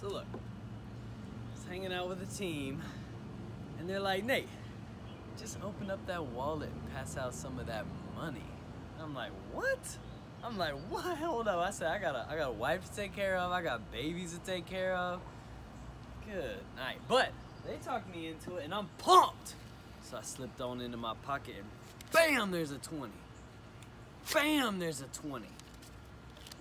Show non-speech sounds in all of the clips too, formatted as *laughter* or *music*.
So look, I was hanging out with a team, and they're like, Nate, just open up that wallet and pass out some of that money. I'm like, what? I'm like, what? *laughs* Hold up. I said, I got a, I got a wife to take care of. I got babies to take care of. Good night. But they talked me into it, and I'm pumped. So I slipped on into my pocket, and bam, there's a 20. Bam, there's a 20.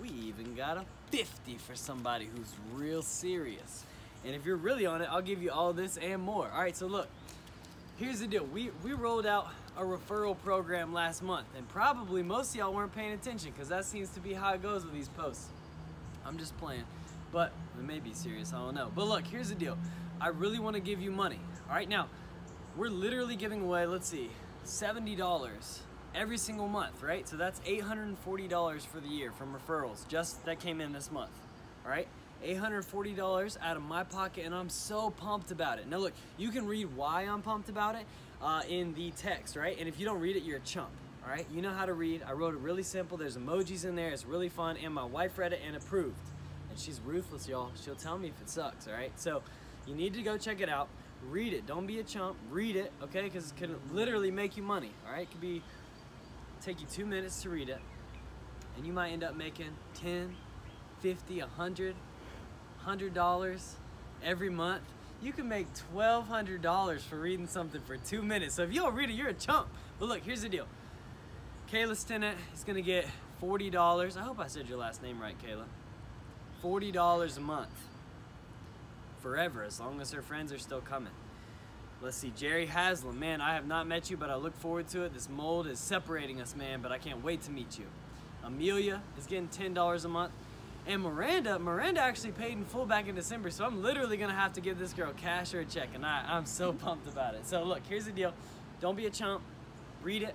We even got a 50 for somebody who's real serious. And if you're really on it, I'll give you all this and more. All right, so look, here's the deal. We, we rolled out a referral program last month, and probably most of y'all weren't paying attention because that seems to be how it goes with these posts. I'm just playing, but it may be serious, I don't know. But look, here's the deal. I really want to give you money. All right, now, we're literally giving away, let's see, $70 every single month, right? So that's $840 for the year from referrals, just that came in this month, all right? $840 out of my pocket, and I'm so pumped about it. Now look, you can read why I'm pumped about it uh, in the text, right? And if you don't read it, you're a chump, all right? You know how to read. I wrote it really simple. There's emojis in there. It's really fun, and my wife read it and approved. And she's ruthless, y'all. She'll tell me if it sucks, all right? So you need to go check it out. Read it. Don't be a chump. Read it, okay? Because it can literally make you money, all right? It could be take you two minutes to read it, and you might end up making 10, 50, 100, $100 every month. You can make $1,200 for reading something for two minutes. So if you don't read it, you're a chump. But look, here's the deal. Kayla Stinnett is gonna get $40. I hope I said your last name right, Kayla. $40 a month. Forever, as long as her friends are still coming. Let's see, Jerri Haslem. Man, I have not met you, but I look forward to it. This mold is separating us, man, but I can't wait to meet you. Amelia is getting $10 a month. And Miranda, Miranda actually paid in full back in December, so I'm literally gonna have to give this girl cash or a check, and I, I'm so *laughs* pumped about it. So look, here's the deal. Don't be a chump, read it,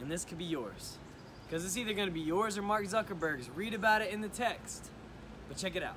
and this could be yours. Because it's either gonna be yours or Mark Zuckerberg's. Read about it in the text, but check it out.